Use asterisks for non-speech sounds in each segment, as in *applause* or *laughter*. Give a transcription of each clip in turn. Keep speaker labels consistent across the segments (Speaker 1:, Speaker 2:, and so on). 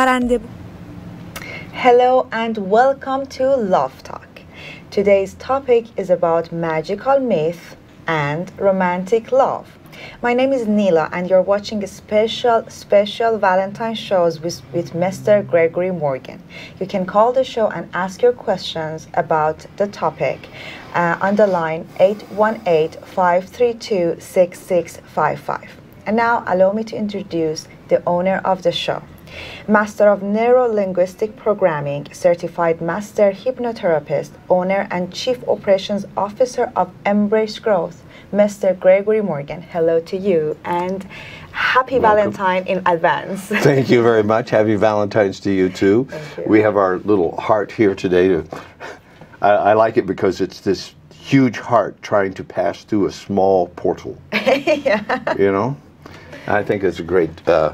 Speaker 1: برنده بود
Speaker 2: Hello and welcome to Love Talk. Today's topic is about magical myth and romantic love. My name is Neela and you're watching a special special Valentine shows with, with Mr. Gregory Morgan. You can call the show and ask your questions about the topic uh, on the line 818-532-6655. And now allow me to introduce the owner of the show. Master of Neuro Linguistic Programming, Certified Master Hypnotherapist, Owner and Chief Operations Officer of Embrace Growth, Mr. Gregory Morgan. Hello to you and happy
Speaker 3: Welcome.
Speaker 2: Valentine in advance. *laughs*
Speaker 3: Thank you very much. Happy Valentine's to you too.
Speaker 2: You.
Speaker 3: We have our little heart here today. To, *laughs* I, I like it because it's this huge heart trying to pass through a small portal. *laughs*
Speaker 2: yeah.
Speaker 3: You know, I think it's a great uh,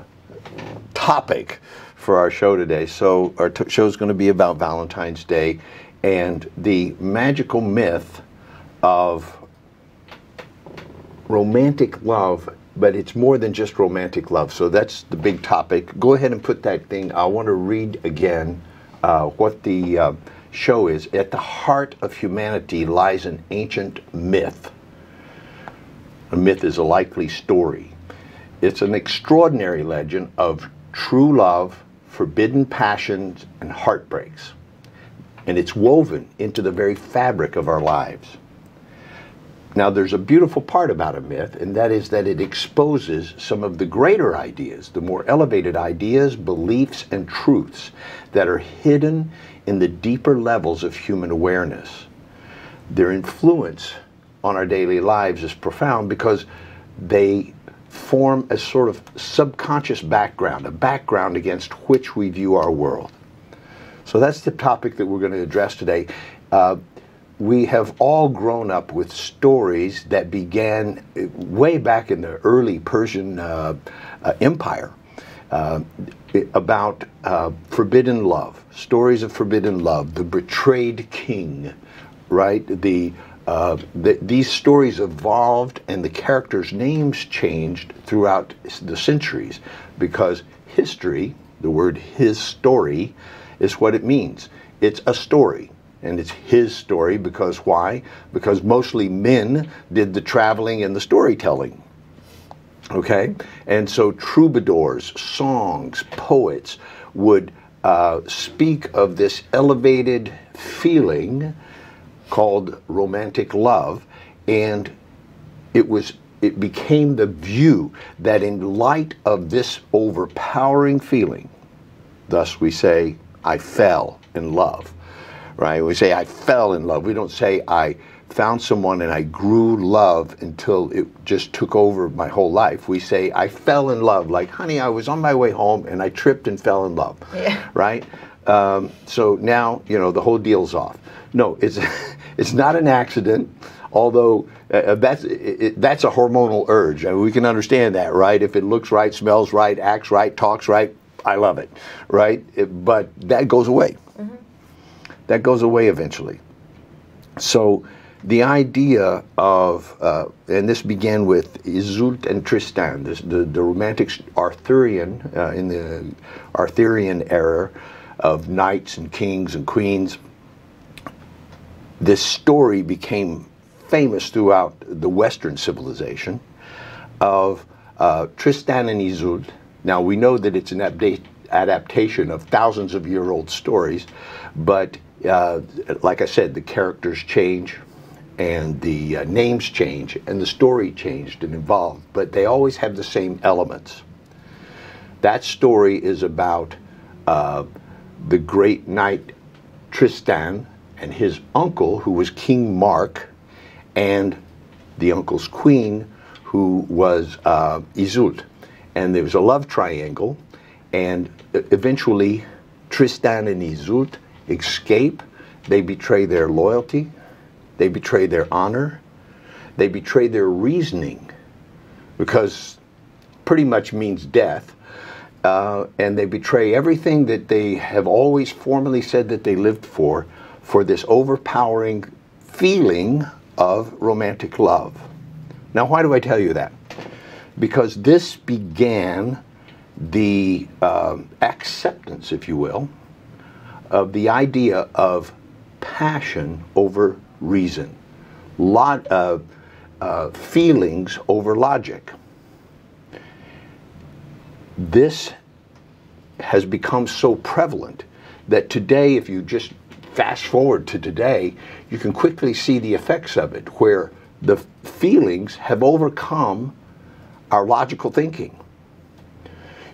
Speaker 3: topic for our show today. So our t- show is going to be about Valentine's Day and the magical myth of romantic love, but it's more than just romantic love. So that's the big topic. Go ahead and put that thing. I want to read again uh, what the uh, show is. At the heart of humanity lies an ancient myth. A myth is a likely story. It's an extraordinary legend of true love, forbidden passions, and heartbreaks. And it's woven into the very fabric of our lives. Now, there's a beautiful part about a myth, and that is that it exposes some of the greater ideas, the more elevated ideas, beliefs, and truths that are hidden in the deeper levels of human awareness. Their influence on our daily lives is profound because they form a sort of subconscious background, a background against which we view our world. So that's the topic that we're going to address today. Uh, we have all grown up with stories that began uh, way back in the early Persian uh, uh, Empire uh, about uh, forbidden love, stories of forbidden love, the betrayed king, right? The, uh, the these stories evolved and the characters' names changed throughout the centuries because history, the word his story, is what it means. It's a story. And it's his story because why? Because mostly men did the traveling and the storytelling. Okay? And so troubadours, songs, poets would uh, speak of this elevated feeling called romantic love, and it was it became the view that in light of this overpowering feeling, thus we say, I fell in love. Right? We say I fell in love. We don't say I found someone and I grew love until it just took over my whole life. We say I fell in love. Like, honey, I was on my way home and I tripped and fell in love.
Speaker 2: Yeah.
Speaker 3: Right? Um, so now, you know, the whole deal's off. No, it's *laughs* it's not an accident. Although uh, that's it, that's a hormonal urge, I mean, we can understand that, right? If it looks right, smells right, acts right, talks right, I love it, right? It- but that goes away. That goes away eventually. So the idea of, uh, and this began with Iseult and Tristan, this, the, the romantic Arthurian, uh, in the Arthurian era of knights and kings and queens. This story became famous throughout the Western civilization of uh, Tristan and Iseult. Now we know that it's an update, adaptation of thousands of year old stories, but uh, like I said, the characters change and the uh, names change and the story changed and evolved, but they always have the same elements. That story is about uh, the great knight Tristan and his uncle, who was King Mark, and the uncle's queen, who was uh. And there was a love triangle, and eventually Tristan and Iseult escape. They betray their loyalty, they betray their honor, they betray their reasoning, because pretty much means death. Uh, and they betray everything that they have always formally said that they lived for, for this overpowering feeling of romantic love. Now, why do I tell you that? Because this began the um, acceptance, if you will, of the idea of passion over reason, lot of uh, feelings over logic. This has become so prevalent that today, if you just fast forward to today, you can quickly see the effects of it, where the feelings have overcome our logical thinking.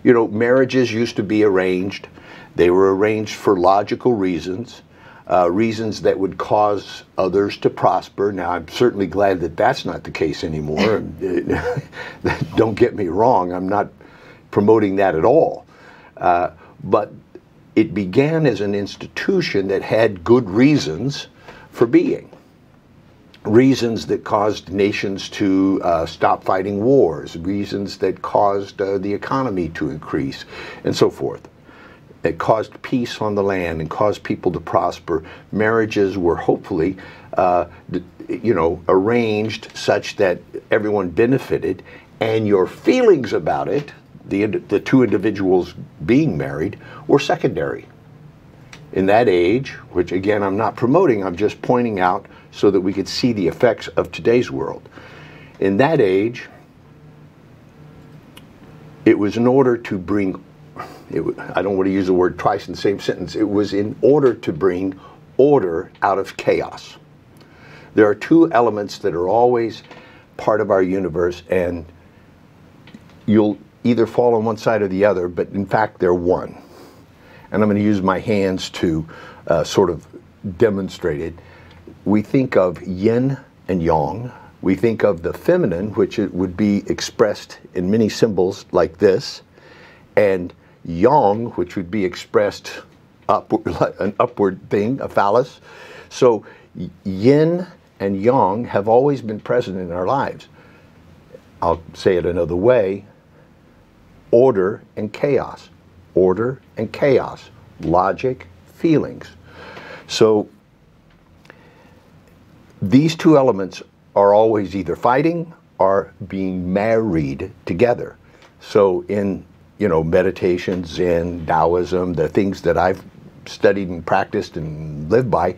Speaker 3: You know, marriages used to be arranged, they were arranged for logical reasons. Uh, reasons that would cause others to prosper. Now, I'm certainly glad that that's not the case anymore. *laughs* Don't get me wrong, I'm not promoting that at all. Uh, but it began as an institution that had good reasons for being. Reasons that caused nations to uh, stop fighting wars, reasons that caused uh, the economy to increase, and so forth. It caused peace on the land and caused people to prosper. Marriages were hopefully, uh, you know, arranged such that everyone benefited, and your feelings about it, the, the two individuals being married, were secondary. In that age, which again I'm not promoting, I'm just pointing out so that we could see the effects of today's world. In that age, it was in order to bring, it, I don't want to use the word twice in the same sentence, it was in order to bring order out of chaos. There are two elements that are always part of our universe, and you'll either fall on one side or the other, but in fact, they're one. And I'm going to use my hands to uh, sort of demonstrate it. We think of yin and yang, we think of the feminine, which it would be expressed in many symbols like this, and yang, which would be expressed upward, *laughs* an upward thing, a phallus. So yin and yang have always been present in our lives. I'll say it another way order and chaos. Order and chaos. Logic, feelings. So these two elements are always either fighting or being married together. So in you know meditation, Zen, Taoism, the things that I've studied and practiced and lived by,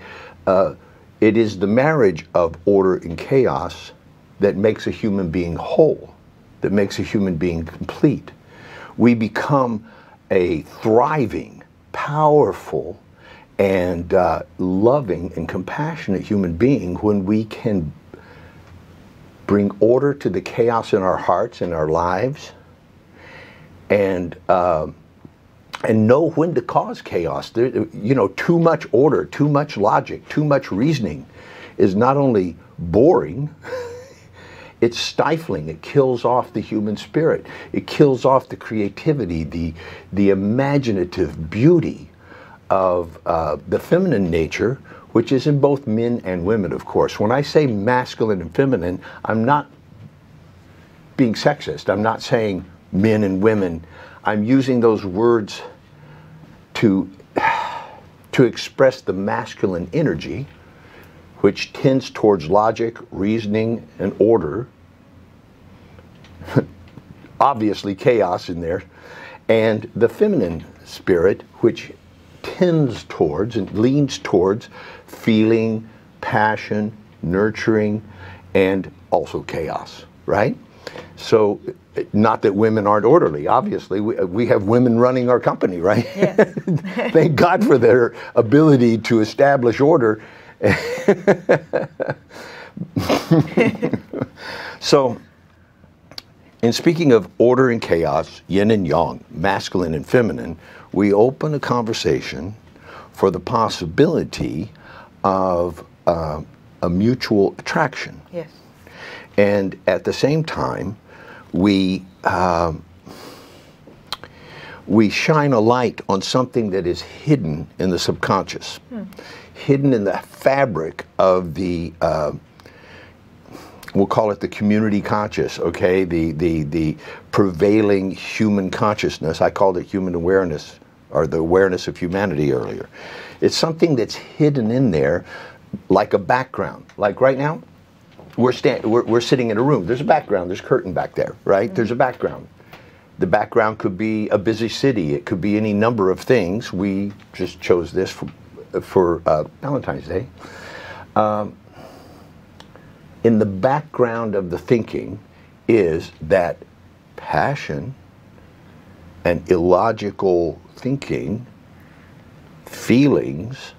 Speaker 3: uh, it is the marriage of order and chaos that makes a human being whole, that makes a human being complete. We become a thriving, powerful, and uh, loving and compassionate human being when we can bring order to the chaos in our hearts and our lives, and uh, and know when to cause chaos. There, you know, too much order, too much logic, too much reasoning is not only boring. *laughs* it's stifling. It kills off the human spirit. It kills off the creativity, the the imaginative beauty of uh, the feminine nature, which is in both men and women, of course. When I say masculine and feminine, I'm not being sexist. I'm not saying men and women. I'm using those words to, to express the masculine energy, which tends towards logic, reasoning, and order. *laughs* Obviously, chaos in there. And the feminine spirit, which tends towards and leans towards feeling, passion, nurturing, and also chaos, right? So, not that women aren't orderly. Obviously, we, we have women running our company, right? Yes. *laughs* Thank God for their ability to establish order. *laughs* so, in speaking of order and chaos, yin and yang, masculine and feminine, we open a conversation for the possibility of uh, a mutual attraction.
Speaker 2: Yes.
Speaker 3: And at the same time, we uh, we shine a light on something that is hidden in the subconscious, hmm. hidden in the fabric of the uh, we'll call it the community conscious, okay, the, the, the prevailing human consciousness. I called it human awareness or the awareness of humanity earlier. It's something that's hidden in there like a background. Like right now, we're, sta- we're, we're sitting in a room. There's a background, there's a curtain back there, right? Mm-hmm. There's a background. the background could be a busy city. It could be any number of things. We just chose this for, for uh, Valentine's Day. Um, in the background of the thinking is that passion and illogical thinking, feelings,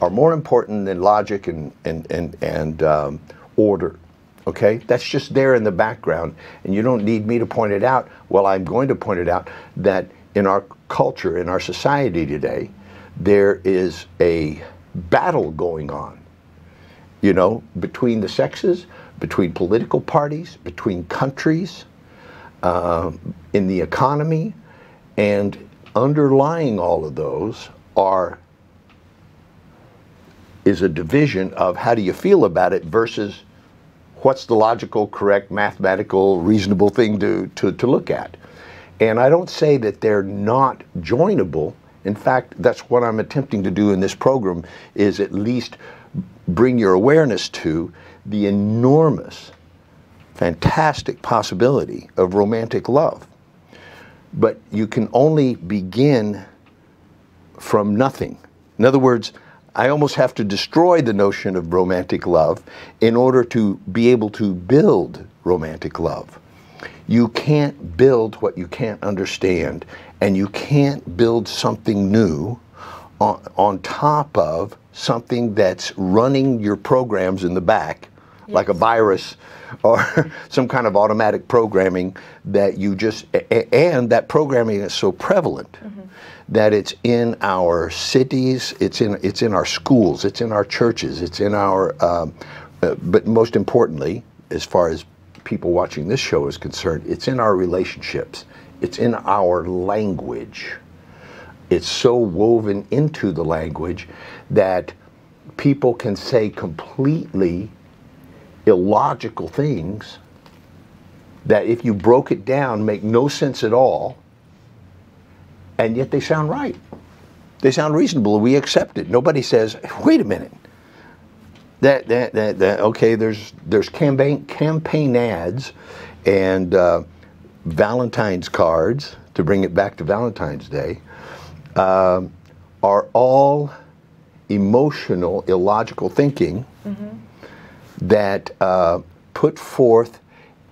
Speaker 3: are more important than logic and, and, and, and um, order. Okay? That's just there in the background, and you don't need me to point it out. Well, I'm going to point it out that in our culture, in our society today, there is a battle going on, you know, between the sexes, between political parties, between countries, uh, in the economy, and underlying all of those are is a division of how do you feel about it versus what's the logical, correct, mathematical, reasonable thing to, to, to look at. And I don't say that they're not joinable. In fact, that's what I'm attempting to do in this program is at least bring your awareness to the enormous, fantastic possibility of romantic love. But you can only begin from nothing. In other words, I almost have to destroy the notion of romantic love in order to be able to build romantic love. You can't build what you can't understand, and you can't build something new on, on top of something that's running your programs in the back, yes. like a virus or *laughs* some kind of automatic programming that you just, and that programming is so prevalent. Mm-hmm that it's in our cities, it's in it's in our schools, it's in our churches, it's in our, um, uh, but most importantly, as far as people watching this show is concerned, it's in our relationships, it's in our language. It's so woven into the language that people can say completely illogical things that if you broke it down make no sense at all and yet they sound right. They sound reasonable. We accept it. Nobody says, "Wait a minute." That that that, that okay. There's there's campaign campaign ads, and uh, Valentine's cards to bring it back to Valentine's Day, uh, are all emotional, illogical thinking mm-hmm. that uh, put forth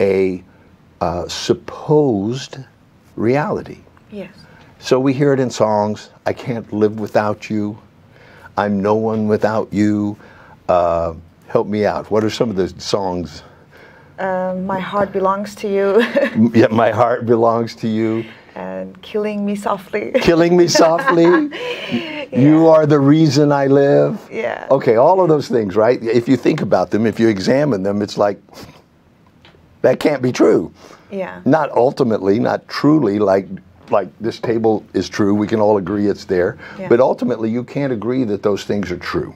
Speaker 3: a uh, supposed reality.
Speaker 2: Yes.
Speaker 3: So we hear it in songs I can't live without you. I'm no one without you. Uh, help me out. What are some of the songs?
Speaker 2: Uh, my heart belongs to you. *laughs*
Speaker 3: yeah, my heart belongs to you.
Speaker 2: And killing me softly. *laughs*
Speaker 3: Killing me softly. *laughs* yeah. You are the reason I live.
Speaker 2: Yeah.
Speaker 3: Okay, all of those things, right? If you think about them, if you examine them, it's like that can't be true.
Speaker 2: Yeah.
Speaker 3: Not ultimately, not truly like like this table is true, we can all agree it's there, yeah. but ultimately you can't agree that those things are true.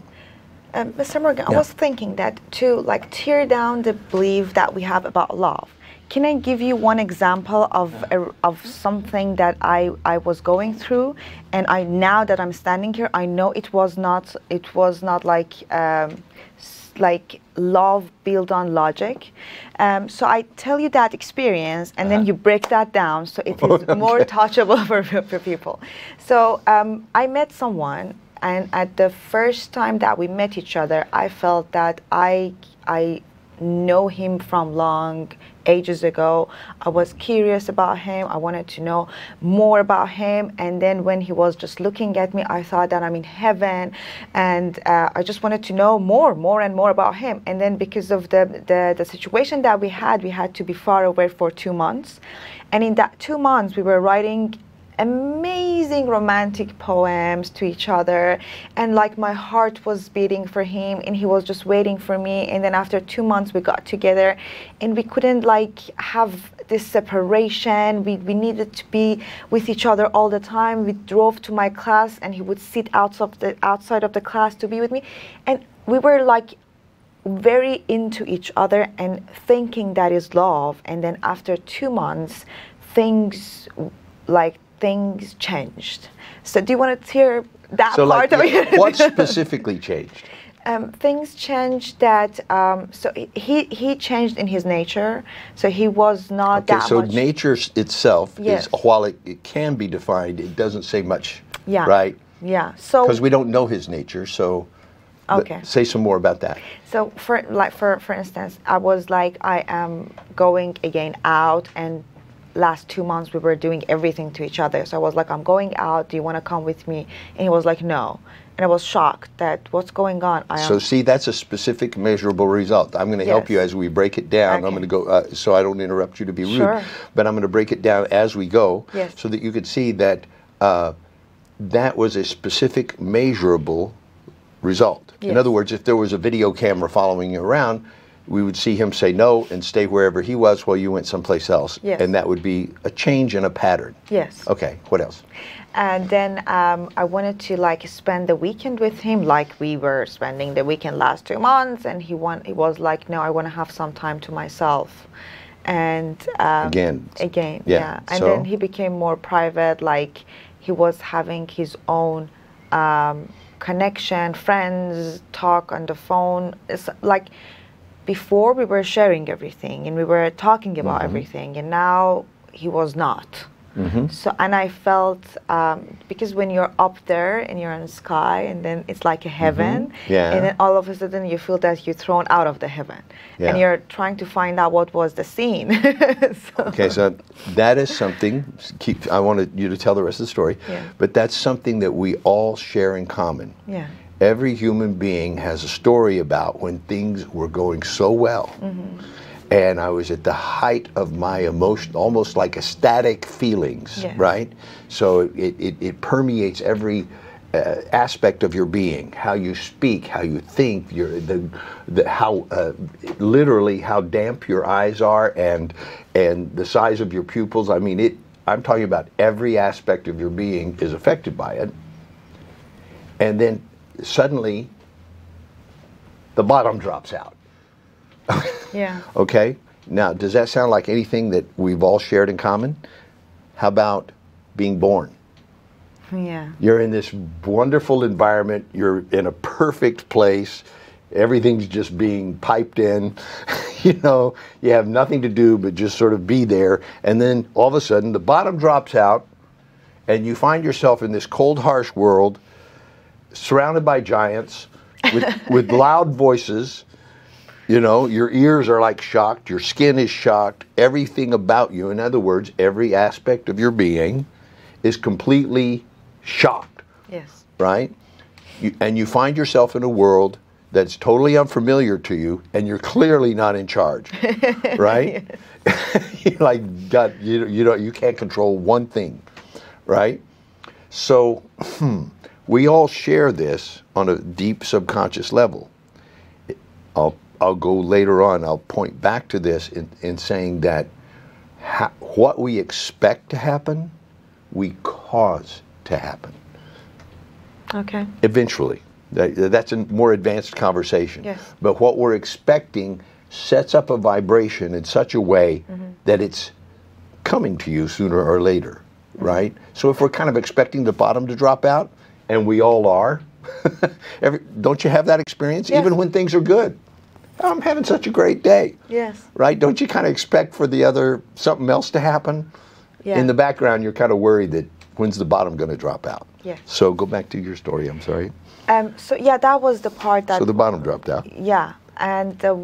Speaker 2: Um, Mr. Morgan, yeah. I was thinking that to like tear down the belief that we have about love, can I give you one example of a, of something that I, I was going through, and I now that I'm standing here, I know it was not it was not like um, like love built on logic. Um, so I tell you that experience, and then uh-huh. you break that down so it is *laughs* okay. more touchable *laughs* for, for people. So um, I met someone, and at the first time that we met each other, I felt that I I know him from long ages ago. I was curious about him. I wanted to know more about him. And then when he was just looking at me, I thought that I'm in heaven. And uh, I just wanted to know more, more and more about him. And then because of the, the, the situation that we had, we had to be far away for two months. And in that two months, we were writing amazing romantic poems to each other. And like my heart was beating for him and he was just waiting for me. And then after two months we got together and we couldn't like have this separation. We, we needed to be with each other all the time. We drove to my class and he would sit outside of the outside of the class to be with me. And we were like very into each other and thinking that is love. And then after two months things like things changed. So do you want to hear that
Speaker 3: so
Speaker 2: part
Speaker 3: like,
Speaker 2: of it?
Speaker 3: what *laughs* specifically changed?
Speaker 2: Um, things changed that um, so he he changed in his nature so he was not
Speaker 3: Okay,
Speaker 2: that
Speaker 3: so
Speaker 2: much
Speaker 3: nature itself
Speaker 2: Yes.
Speaker 3: is while it, it can be defined, it doesn't say much.
Speaker 2: Yeah.
Speaker 3: Right?
Speaker 2: yeah so
Speaker 3: Because we don't know his nature, so
Speaker 2: Okay.
Speaker 3: say some more about that.
Speaker 2: So for like for for instance, I was like I am going again out and last two months we were doing everything to each other. So I was like, I'm going out. Do you want to come with me? And he was like, No. And I was shocked that what's going on. I
Speaker 3: So see, that's a specific measurable result. I'm going to help you as we break it down. I'm going to go uh, so I don't interrupt you to be rude,
Speaker 2: Sure.
Speaker 3: but I'm going to break it down as we go,
Speaker 2: Yes.
Speaker 3: so that you could see that uh, that was a specific measurable result. In other words, if there was a video camera following you around, we would see him say no and stay wherever he was while you went someplace else,
Speaker 2: Yes.
Speaker 3: and that would be a change in a pattern.
Speaker 2: yes.
Speaker 3: Okay, what else?
Speaker 2: And then um, I wanted to like spend the weekend with him, like we were spending the weekend last two months. And he want he was like, no, I want to have some time to myself. And um,
Speaker 3: Again.
Speaker 2: again,
Speaker 3: Yeah,
Speaker 2: yeah. And
Speaker 3: so-
Speaker 2: then he became more private. Like he was having his own um, connection, friends, talk on the phone. It's like before we were sharing everything and we were talking about mm-hmm. everything, and now he was not. Mm-hmm. So and I felt um, because when you're up there and you're in the sky and then it's like a mm-hmm. heaven,
Speaker 3: Yeah.
Speaker 2: and then all of a sudden you feel that you're thrown out of the heaven,
Speaker 3: Yeah.
Speaker 2: and you're trying to find out what was the scene. *laughs* so,
Speaker 3: Okay, so that is something. Keep. I wanted you to tell the rest of the story.
Speaker 2: Yeah.
Speaker 3: But that's something that we all share in common.
Speaker 2: yeah,
Speaker 3: Every human being has a story about when things were going so well,
Speaker 2: Mm-hmm.
Speaker 3: and I was at the height of my emotion, almost like ecstatic feelings. Right. So it, it, it permeates every. Uh, aspect of your being, how you speak, how you think, your the, the how uh, literally how damp your eyes are, and and the size of your pupils. I mean, it. I'm talking about every aspect of your being is affected by it, and then suddenly the bottom drops out.
Speaker 2: yeah, *laughs*
Speaker 3: Okay? Now, does that sound like anything that we've all shared in common? How about being born?
Speaker 2: yeah,
Speaker 3: You're in this wonderful environment, you're in a perfect place, everything's just being piped in. *laughs* you know, you have nothing to do but just sort of be there, and then all of a sudden the bottom drops out, and you find yourself in this cold, harsh world surrounded by giants with, *laughs* with loud voices. You know, your ears are like shocked, your skin is shocked, everything about you, in other words, every aspect of your being is completely shocked,
Speaker 2: yes,
Speaker 3: right? You, and you find yourself in a world that's totally unfamiliar to you, and you're clearly not in charge, *laughs* right? *laughs* you're like, God, you, you don't, you can't control one thing, right? So, hmm, we all share this on a deep subconscious level. I'll, I'll go later on, I'll point back to this in, in saying that ha- what we expect to happen, we cause to happen
Speaker 2: okay,
Speaker 3: eventually. That, that's a more advanced conversation.
Speaker 2: Yes.
Speaker 3: But what we're expecting sets up a vibration in such a way mm-hmm. that it's coming to you sooner or later, mm-hmm. right? So if we're kind of expecting the bottom to drop out, and we all are, *laughs* every, don't you have that experience?
Speaker 2: Yes.
Speaker 3: Even when things are good. I'm having such a great day.
Speaker 2: yes,
Speaker 3: Right? Don't you kind of expect for the other something else to happen?
Speaker 2: Yeah.
Speaker 3: In the background, you're kind of worried that when's the bottom going to drop out?
Speaker 2: Yes.
Speaker 3: So go back to your story. I'm sorry.
Speaker 2: Um, so yeah, that was the part that
Speaker 3: So the bottom dropped out.
Speaker 2: yeah, and uh,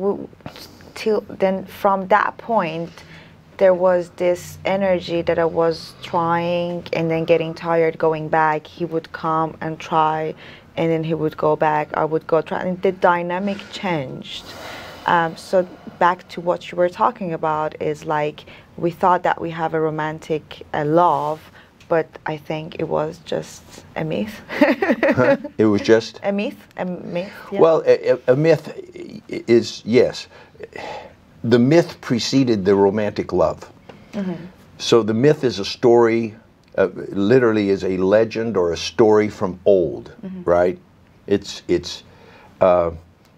Speaker 2: till then from that point, there was this energy that I was trying and then getting tired, going back. He would come and try, and then he would go back. I would go try, and the dynamic changed. Um, so back to what you were talking about is like we thought that we have a romantic uh, love, but I think it was just a myth.
Speaker 3: It was just *laughs*
Speaker 2: a myth, a myth. Yeah.
Speaker 3: well, a- a myth is yes. The myth preceded the romantic love. So the myth is a story, uh, literally is a legend or a story from old, right? It's it's. Uh,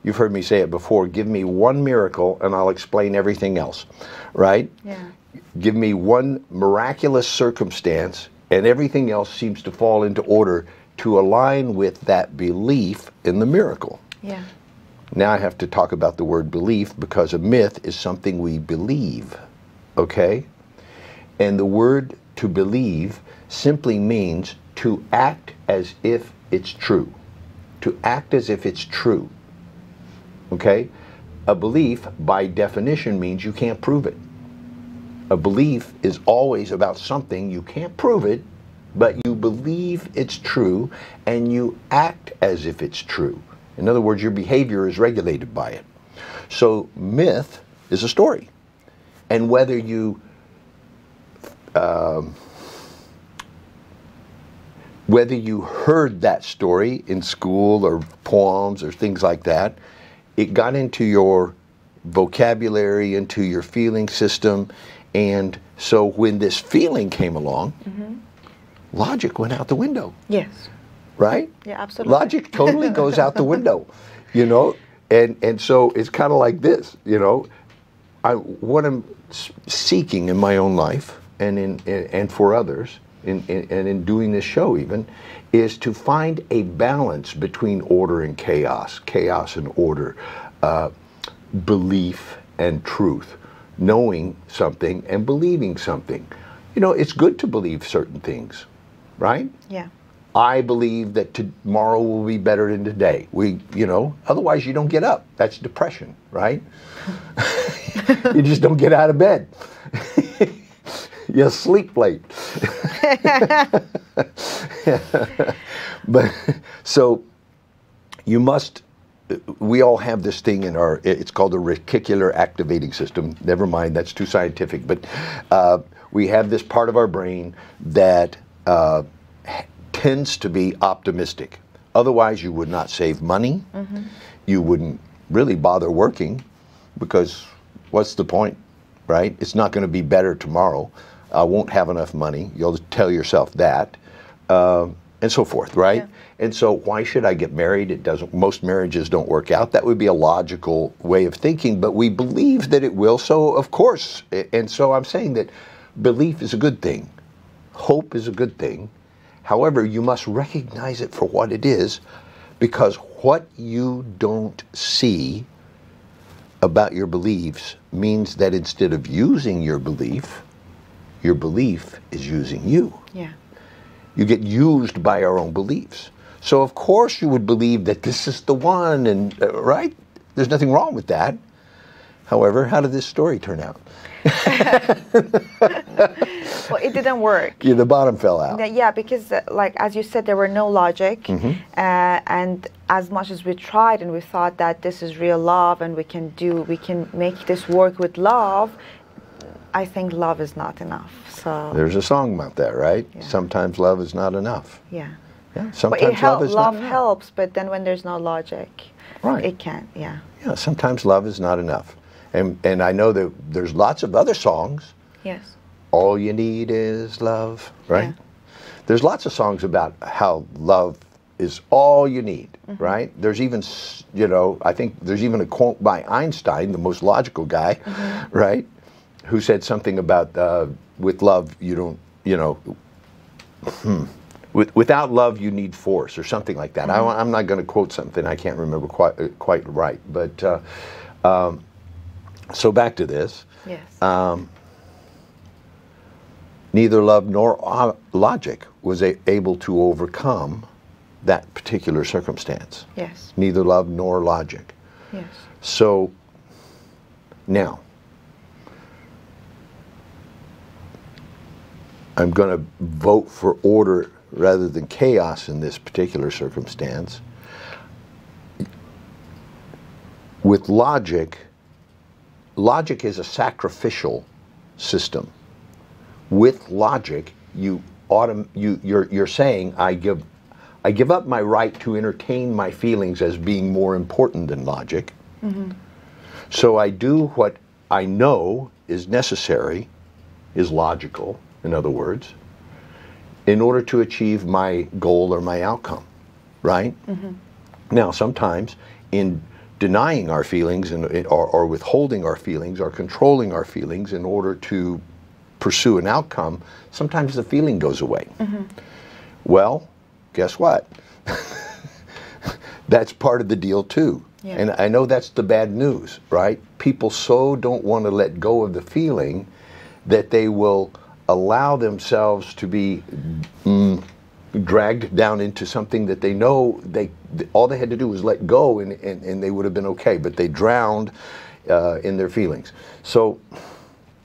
Speaker 3: you've heard me say it before. Give me one miracle, and I'll explain everything else, right?
Speaker 2: yeah.
Speaker 3: give me one miraculous circumstance and everything else seems to fall into order to align with that belief in the miracle.
Speaker 2: Yeah.
Speaker 3: Now I have to talk about the word belief because a myth is something we believe. Okay? And the word to believe simply means to act as if it's true. To act as if it's true. Okay? A belief, by definition, means you can't prove it. A belief is always about something, you can't prove it, but you believe it's true and you act as if it's true. In other words, your behavior is regulated by it. So, myth is a story. And whether you um, whether you heard that story in school or poems or things like that, it got into your vocabulary, into your feeling system. And so when this feeling came along, mm-hmm. logic went out the window.
Speaker 2: Yes.
Speaker 3: Right?
Speaker 2: Yeah, absolutely.
Speaker 3: Logic totally goes out the window, you know? And, and so it's kind of like this, you know? I, what I'm seeking in my own life and, in, and for others in, in, and in doing this show even, is to find a balance between order and chaos, chaos and order, uh, belief and truth, knowing something and believing something. You know, it's good to believe certain things, right?
Speaker 2: Yeah.
Speaker 3: I believe that tomorrow will be better than today. We, you know, otherwise you don't get up. That's depression, right? *laughs* you just don't get out of bed. *laughs* you sleep late. *laughs* but so you must we all have this thing in our it's called the reticular activating system never mind that's too scientific but uh, we have this part of our brain that uh, tends to be optimistic otherwise you would not save money mm-hmm. you wouldn't really bother working because what's the point right it's not going to be better tomorrow I won't have enough money. You'll tell yourself that, uh, and so forth, right? Yeah. And so, why should I get married? It doesn't. Most marriages don't work out. That would be a logical way of thinking, but we believe that it will. So, of course, and so I'm saying that belief is a good thing. Hope is a good thing. However, you must recognize it for what it is, because what you don't see about your beliefs means that instead of using your belief your belief is using you.
Speaker 2: Yeah.
Speaker 3: You get used by our own beliefs. So of course you would believe that this is the one, and uh, right? There's nothing wrong with that. However, how did this story turn out? *laughs*
Speaker 2: well, it didn't work.
Speaker 3: Yeah, the bottom fell out.
Speaker 2: Yeah, because uh, like as you said, there were no logic, mm-hmm. uh, and as much as we tried and we thought that this is real love and we can do, we can make this work with love, I think love is not enough. So
Speaker 3: there's a song about that, right? Yeah. Sometimes love is not enough.
Speaker 2: Yeah.
Speaker 3: Yeah. Sometimes love is
Speaker 2: love helps, but then when there's no logic,
Speaker 3: right.
Speaker 2: it can't. Yeah.
Speaker 3: Yeah. Sometimes love is not enough, and and I know that there's lots of other songs.
Speaker 2: Yes.
Speaker 3: All you need is love, right? Yeah. There's lots of songs about how love is all you need, mm-hmm. right? There's even, you know, I think there's even a quote by Einstein, the most logical guy, mm-hmm. right? who said something about uh, with love you don't you know hmm, with, without love you need force or something like that. Mm-hmm. I, am not going to quote something I can't remember quite uh, quite right, but uh, um, so back to this.
Speaker 2: Yes.
Speaker 3: Um, neither love nor uh, logic was a, able to overcome that particular circumstance.
Speaker 2: Yes.
Speaker 3: Neither love nor logic.
Speaker 2: Yes.
Speaker 3: So now I'm going to vote for order rather than chaos in this particular circumstance. With logic, logic is a sacrificial system. With logic, you autom- you you're you're saying I give I give up my right to entertain my feelings as being more important than logic. Mm-hmm. So I do what I know is necessary, is logical, in other words, in order to achieve my goal or my outcome, right? Mm-hmm. Now, sometimes in denying our feelings and, or, or, withholding our feelings or controlling our feelings in order to pursue an outcome, sometimes the feeling goes away. Mm-hmm. Well, guess what? *laughs* That's part of the deal too.
Speaker 2: Yeah.
Speaker 3: And I know that's the bad news, right? People so don't want to let go of the feeling that they will allow themselves to be mm, dragged down into something that they know they all they had to do was let go and, and, and they would have been okay, but they drowned uh, in their feelings. So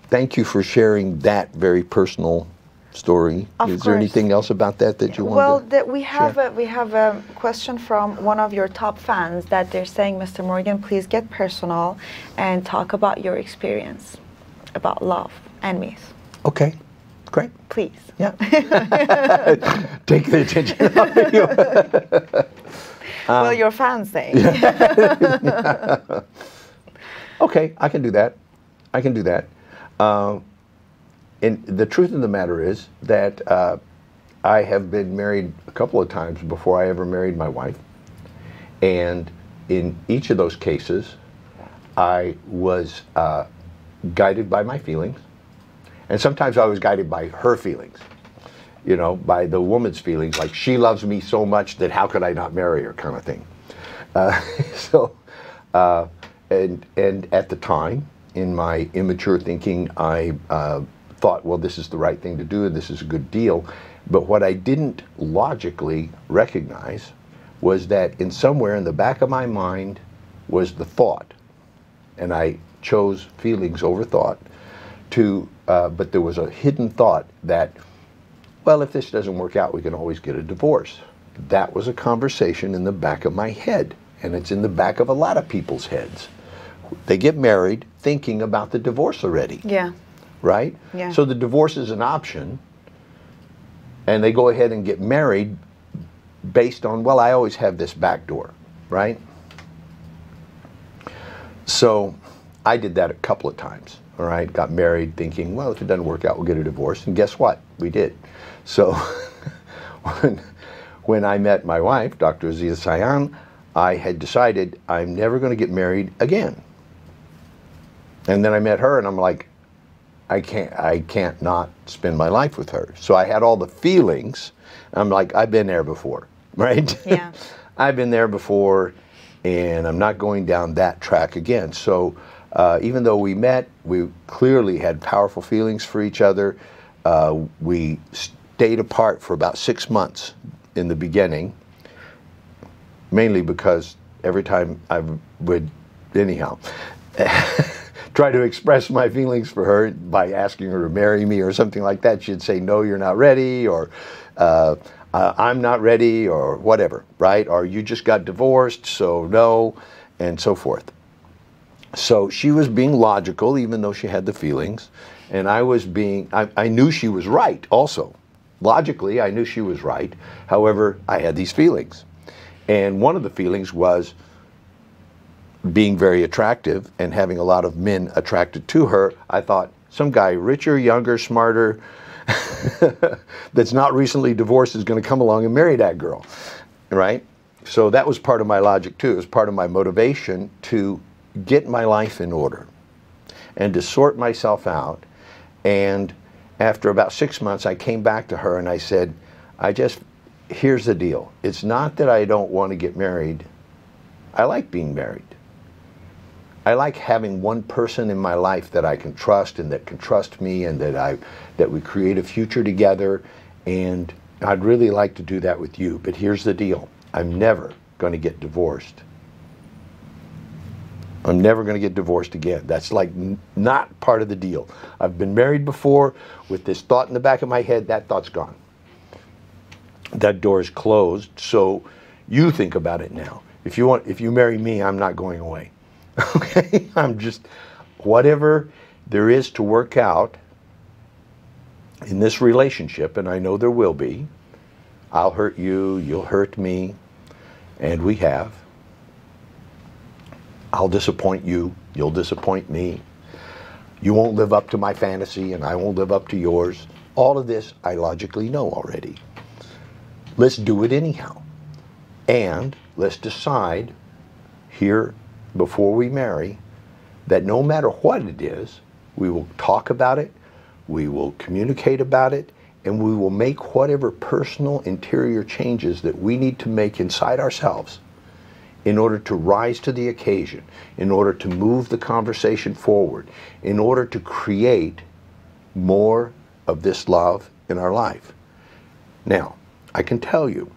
Speaker 3: thank you for sharing that very personal story.
Speaker 2: Of
Speaker 3: Is there anything else about that that you want
Speaker 2: Well,
Speaker 3: to
Speaker 2: that we have
Speaker 3: share?
Speaker 2: a, we have a question from one of your top fans that they're saying, Mr. Morgan, please get personal and talk about your experience about love and myth,
Speaker 3: Okay, great.
Speaker 2: please.
Speaker 3: Yeah. *laughs* Take the attention off of you. *laughs* Um,
Speaker 2: well, your fans say. *laughs*
Speaker 3: Okay, I can do that. I can do that. Um, and the truth of the matter is that uh, I have been married a couple of times before I ever married my wife. And in each of those cases, I was uh, guided by my feelings. And sometimes I was guided by her feelings, you know, by the woman's feelings, like she loves me so much that how could I not marry her, kind of thing. Uh, *laughs* so, uh, and and at the time, in my immature thinking, I uh, thought, well, this is the right thing to do, and this is a good deal. But what I didn't logically recognize was that in somewhere in the back of my mind was the thought, and I chose feelings over thought. To, uh, but there was a hidden thought that, well, if this doesn't work out, we can always get a divorce. That was a conversation in the back of my head, and it's in the back of a lot of people's heads. They get married thinking about the divorce already,
Speaker 2: yeah.
Speaker 3: right?
Speaker 2: Yeah.
Speaker 3: So the divorce is an option, and they go ahead and get married based on, well, I always have this back door, right? So I did that a couple of times, all right? Got married thinking, well, if it doesn't work out, we'll get a divorce. And guess what? We did. So *laughs* when, when I met my wife, Dr. Aziza Sayan, I had decided I'm never going to get married again. And then I met her, and I'm like, I can't, I can't not spend my life with her. So I had all the feelings. I'm like, I've been there before, *laughs* right?
Speaker 2: Yeah. *laughs*
Speaker 3: I've been there before, and I'm not going down that track again. So uh, even though we met, we clearly had powerful feelings for each other. Uh, we stayed apart for about six months in the beginning, mainly because every time I would, anyhow, *laughs* try to express my feelings for her by asking her to marry me or something like that, she'd say, No, you're not ready, or uh, I'm not ready, or whatever, right? Or you just got divorced, so no, and so forth. So she was being logical, even though she had the feelings, and I was being, I, I knew she was right also. Logically, I knew she was right. However, I had these feelings. And one of the feelings was being very attractive and having a lot of men attracted to her. I thought, some guy richer, younger, smarter, *laughs* that's not recently divorced is going to come along and marry that girl, right? So that was part of my logic too. It was part of my motivation to get my life in order and to sort myself out. And after about six months, I came back to her and I said, I just, here's the deal. It's not that I don't want to get married. I like being married. I like having one person in my life that I can trust and that can trust me and that I that we create a future together and I'd really like to do that with you. But here's the deal. I'm never going to get divorced. I'm never going to get divorced again. That's like not part of the deal. I've been married before with this thought in the back of my head, that thought's gone. That door is closed. So you think about it now. If you want if you marry me, I'm not going away. *laughs* Okay? I'm just whatever there is to work out in this relationship, and I know there will be. I'll hurt you, you'll hurt me, and we have. I'll disappoint you, you'll disappoint me. You won't live up to my fantasy, and I won't live up to yours. All of this I logically know already. Let's do it anyhow. And let's decide here before we marry that no matter what it is, we will talk about it, we will communicate about it, and we will make whatever personal interior changes that we need to make inside ourselves in order to rise to the occasion, in order to move the conversation forward, in order to create more of this love in our life. Now, I can tell you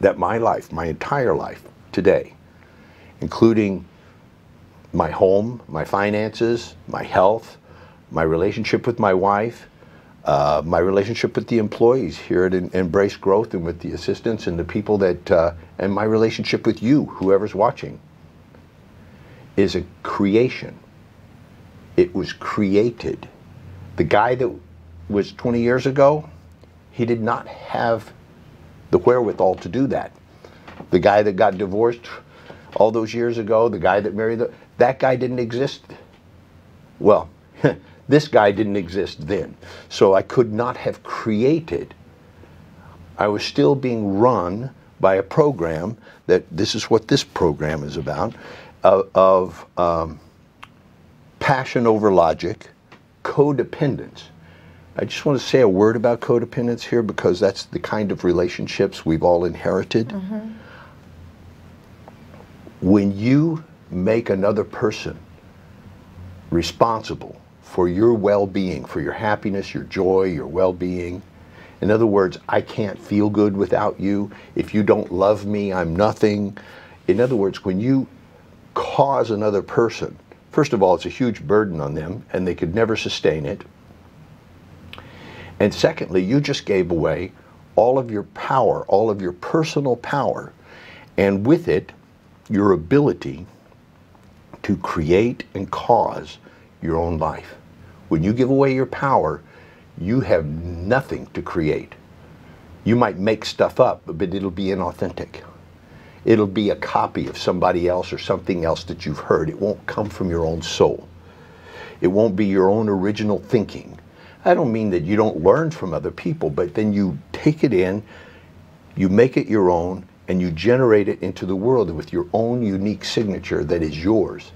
Speaker 3: that my life, my entire life today, including my home, my finances, my health, my relationship with my wife, uh, my relationship with the employees here at Embrace Growth and with the assistants and the people that, uh, and my relationship with you, whoever's watching, is a creation. It was created. The guy that was 20 years ago, he did not have the wherewithal to do that. The guy that got divorced all those years ago, the guy that married, the, that guy didn't exist. Well, *laughs* this guy didn't exist then. So I could not have created. I was still being run by a program that this is what this program is about of, of um, passion over logic, codependence. I just want to say a word about codependence here because that's the kind of relationships we've all inherited. Mm-hmm. When you make another person responsible for your well being, for your happiness, your joy, your well being, in other words, I can't feel good without you. If you don't love me, I'm nothing. In other words, when you cause another person, first of all, it's a huge burden on them and they could never sustain it. And secondly, you just gave away all of your power, all of your personal power, and with it, your ability to create and cause your own life. When you give away your power, you have nothing to create. You might make stuff up, but it'll be inauthentic. It'll be a copy of somebody else or something else that you've heard. It won't come from your own soul. It won't be your own original thinking. I don't mean that you don't learn from other people, but then you take it in, you make it your own, and you generate it into the world with your own unique signature that is yours.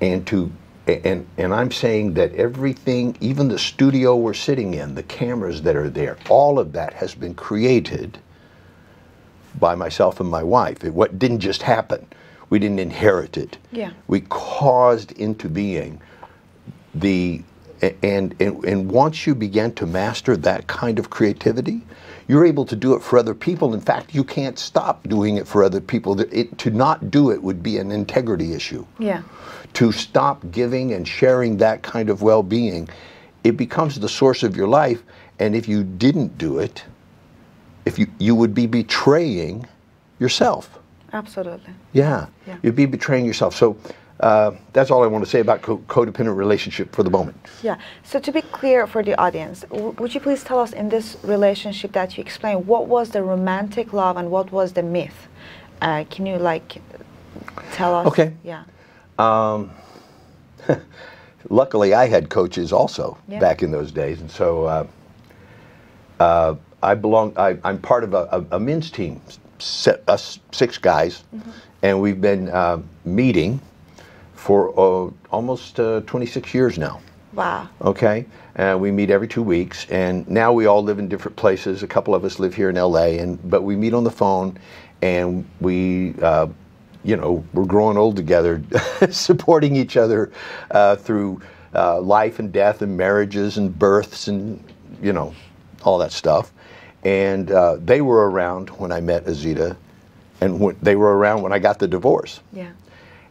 Speaker 3: And to and and I'm saying that everything, even the studio we're sitting in, the cameras that are there, all of that has been created by myself and my wife. It what didn't just happen. We didn't inherit it.
Speaker 2: Yeah.
Speaker 3: We caused into being the and, and, and once you begin to master that kind of creativity, you're able to do it for other people. In fact, you can't stop doing it for other people. It, to not do it would be an integrity issue.
Speaker 2: Yeah.
Speaker 3: To stop giving and sharing that kind of well being, it becomes the source of your life. And if you didn't do it, if you, you would be betraying yourself.
Speaker 2: Absolutely.
Speaker 3: Yeah. yeah. You'd be betraying yourself. So uh, that's all I want to say about co- codependent relationship for the moment.
Speaker 2: Yeah. So to be clear for the audience, w- would you please tell us in this relationship that you explained what was the romantic love and what was the myth? Uh, can you like tell us?
Speaker 3: Okay.
Speaker 2: Yeah.
Speaker 3: Um, *laughs* luckily, I had coaches also yeah. back in those days, and so uh, uh I belong. I, am part of a, a, a men's team, us six guys, mm-hmm. and we've been uh, meeting for uh, almost uh, 26 years now.
Speaker 2: Wow.
Speaker 3: Okay. And we meet every two weeks, and now we all live in different places. A couple of us live here in LA, and but we meet on the phone, and we, uh, you know, we're growing old together, *laughs* supporting each other uh, through uh, life and death, and marriages and births, and you know, all that stuff. And uh, they were around when I met Azita, and when, they were around when I got the divorce.
Speaker 2: Yeah.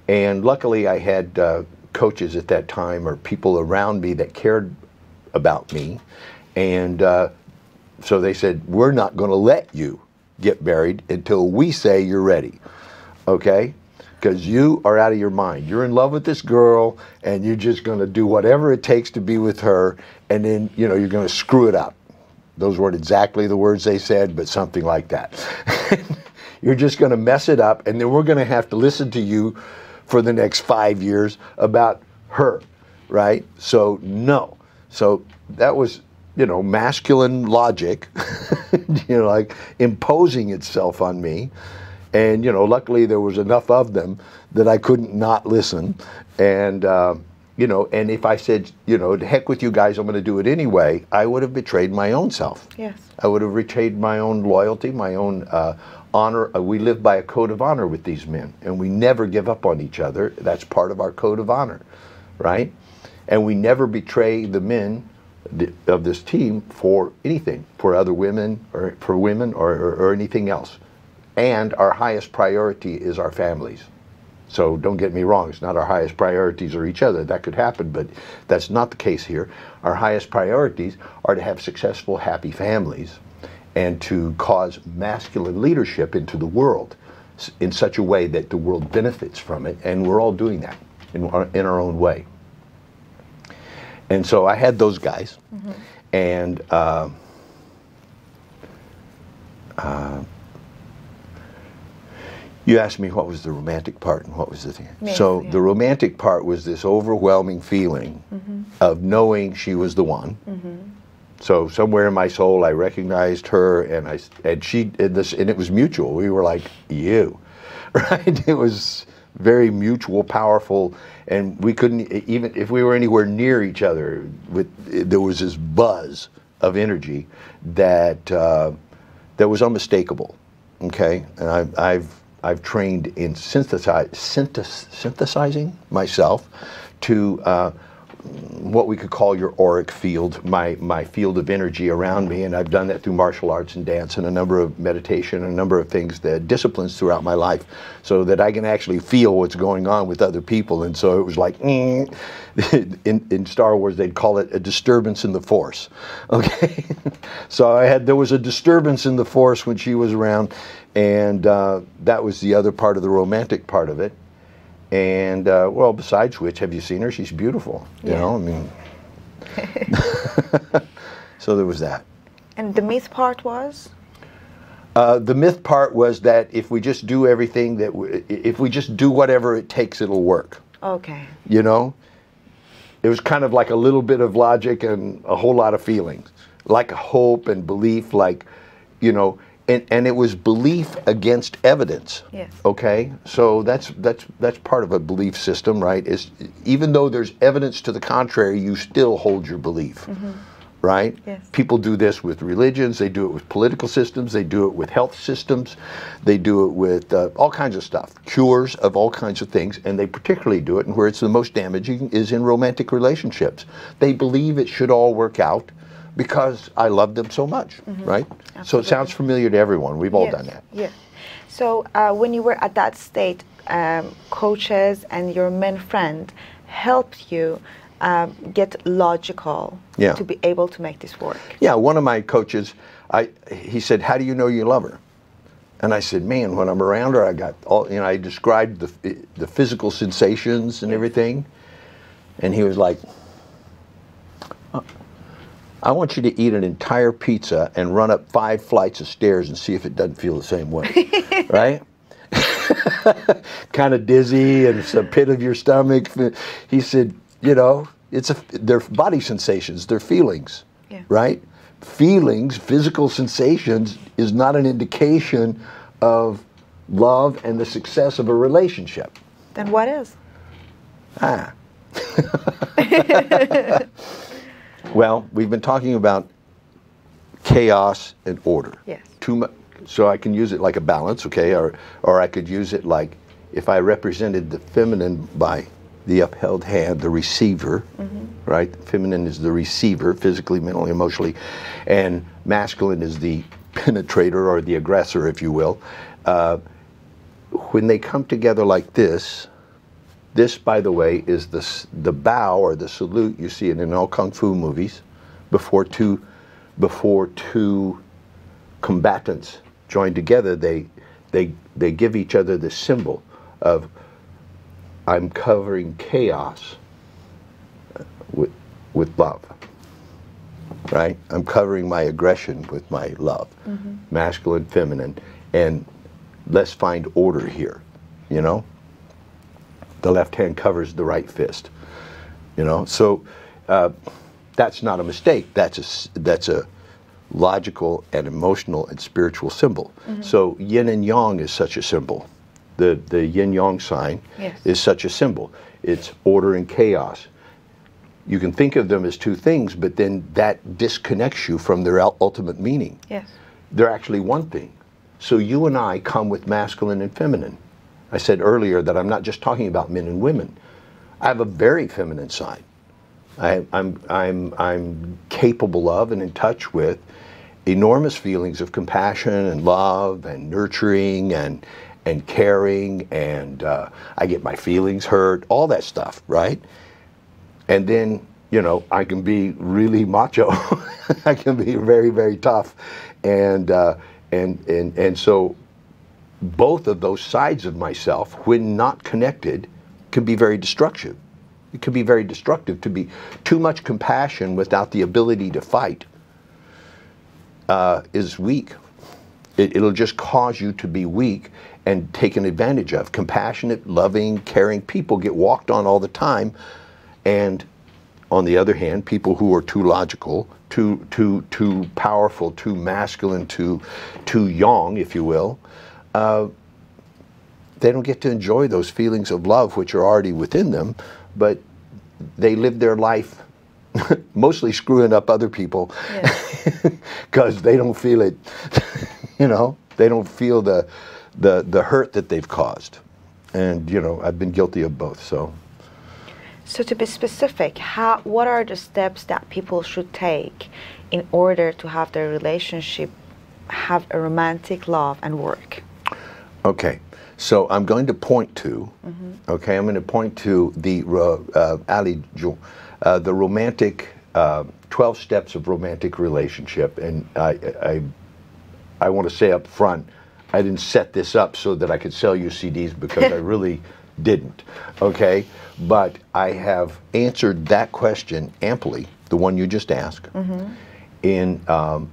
Speaker 3: And luckily, I had uh, coaches at that time or people around me that cared about me. And uh, so they said, We're not going to let you get married until we say you're ready. Okay? Because you are out of your mind. You're in love with this girl, and you're just going to do whatever it takes to be with her, and then, you know, you're going to screw it up. Those weren't exactly the words they said, but something like that. *laughs* you're just going to mess it up, and then we're going to have to listen to you for the next five years about her, right? So, no. So that was, you know, masculine logic, *laughs* you know, like imposing itself on me. And, you know, luckily there was enough of them that I couldn't not listen. And, uh, you know, and if I said, you know, the heck with you guys, I'm going to do it anyway, I would have betrayed my own self.
Speaker 2: Yes.
Speaker 3: I would have betrayed my own loyalty, my own uh, honor. Uh, we live by a code of honor with these men, and we never give up on each other. That's part of our code of honor, right? And we never betray the men th- of this team for anything, for other women or for women or, or, or anything else. And our highest priority is our families. So don't get me wrong, it's not our highest priorities or each other. That could happen, but that's not the case here. Our highest priorities are to have successful, happy families and to cause masculine leadership into the world in such a way that the world benefits from it. And we're all doing that in our, in our own way. And so I had those guys. And uh, uh, you asked me what was the romantic part and what was the thing.
Speaker 2: Yes,
Speaker 3: so
Speaker 2: yeah.
Speaker 3: the romantic part was this overwhelming feeling of knowing she was the one. So somewhere in my soul, I recognized her, and I and she and this and it was mutual. We were like you, *laughs* right? It was very mutual, powerful, and we couldn't even if we were anywhere near each other. With there was this buzz of energy that uh, that was unmistakable. Okay, and I've I've I've trained in synthesizing myself to uh, what we could call your auric field, my my field of energy around me, and I've done that through martial arts and dance and a number of meditation and a number of things the disciplines throughout my life, so that I can actually feel what's going on with other people. And so it was like, mm. *laughs* in in Star Wars they'd call it a disturbance in the force. *laughs* Okay, so I had there was a disturbance in the force when she was around, and uh, that was the other part of the romantic part of it. And uh, well, besides which, have you seen her? She's beautiful. You
Speaker 2: Yeah.
Speaker 3: know, I mean. *laughs* *laughs* so there was that.
Speaker 2: And the myth part was?
Speaker 3: Uh, the myth part was that if we just do everything that, w- if we just do whatever it takes, it'll work.
Speaker 2: Okay.
Speaker 3: You know, it was kind of like a little bit of logic and a whole lot of feelings, like hope and belief, like, you know, and, and it was belief against evidence.
Speaker 2: Yes.
Speaker 3: Okay, so that's that's that's part of a belief system, right? Is even though there's evidence to the contrary, you still hold your belief, right?
Speaker 2: Yes.
Speaker 3: People do this with religions. They do it with political systems. They do it with health systems. They do it with uh, all kinds of stuff, cures of all kinds of things, and they particularly do it. And where it's the most damaging is in romantic relationships. They believe it should all work out because I love them so much, right? So it sounds familiar to everyone. We've all
Speaker 2: yes.
Speaker 3: done that.
Speaker 2: Yeah. So uh, when you were at that state, um, coaches and your men friend helped you um, get logical
Speaker 3: Yeah.
Speaker 2: to be able to make this work.
Speaker 3: Yeah, one of my coaches, I he said, "How do you know you love her?" And I said, "Man, when I'm around her, I got all you know." I described the the physical sensations and everything, and he was like, "Uh, "I want you to eat an entire pizza and run up five flights of stairs and see if it doesn't feel the same way, *laughs* right?" *laughs* kind of dizzy and it's a pit of your stomach. He said, you know, it's a they're body sensations, they're feelings,
Speaker 2: Yeah.
Speaker 3: right? Feelings, physical sensations, is not an indication of love and the success of a relationship.
Speaker 2: Then what is?
Speaker 3: Ah. *laughs* well, we've been talking about chaos and order.
Speaker 2: Yes.
Speaker 3: Too much, so I can use it like a balance, okay, or or I could use it like if I represented the feminine by the upheld hand, the receiver, right? Feminine is the receiver, physically, mentally, emotionally, and masculine is the penetrator or the aggressor, if you will. Uh, when they come together like this, this, by the way, is the the bow or the salute you see it in all kung fu movies before two before two combatants join together. They they they give each other the symbol of I'm covering chaos uh, with with love. Right? I'm covering my aggression with my love, mm-hmm. masculine, feminine, and let's find order here. You know the left hand covers the right fist. You know, so uh, that's not a mistake. That's a that's a logical and emotional and spiritual symbol. So yin and yang is such a symbol. The the yin yang sign
Speaker 2: Yes.
Speaker 3: is such a symbol. It's order and chaos. you can think of them as two things, but then that disconnects you from their ultimate meaning.
Speaker 2: Yes.
Speaker 3: They're actually one thing. So you and I come with masculine and feminine. I said earlier that I'm not just talking about men and women. I have a very feminine side. I, I'm, I'm, I'm capable of and in touch with enormous feelings of compassion and love and nurturing and, and caring, and uh, I get my feelings hurt, all that stuff, right? And then, you know, I can be really macho. *laughs* I can be very, very tough. And, uh, and, and, and so both of those sides of myself, when not connected, can be very destructive. It can be very destructive to be too much compassion without the ability to fight uh, is weak. It, it'll just cause you to be weak and taken advantage of. Compassionate, loving, caring people get walked on all the time, and on the other hand, people who are too logical, too too too powerful, too masculine, too too yang, if you will, uh, they don't get to enjoy those feelings of love which are already within them, but they live their life *laughs* mostly screwing up other people because *laughs* they don't feel it. *laughs* you know, they don't feel the the the hurt that they've caused, and you know, I've been guilty of both. So.
Speaker 2: So to be specific, how what are the steps that people should take in order to have their relationship have a romantic love and work?
Speaker 3: Okay, so I'm going to point to. Okay, I'm going to point to the uh, Ali uh, the romantic uh, 12 steps of romantic relationship, and I I, I want to say up front, I didn't set this up so that I could sell you CDs because I *laughs* really didn't. Okay, but I have answered that question amply, the one you just asked, in. Um,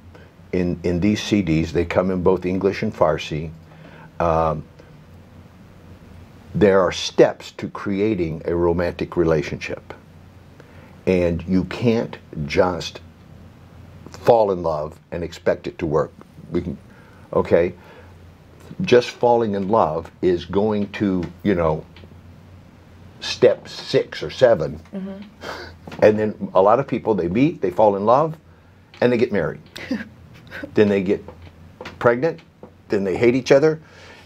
Speaker 3: in, in these CDs, they come in both English and Farsi Um, there are steps to creating a romantic relationship. And you can't just fall in love and expect it to work. We can, okay? Just falling in love is going to, you know, step six or 7 mm-hmm. And then a lot of people, they meet, they fall in love, and they get married. *laughs* then they get pregnant, then they hate each other,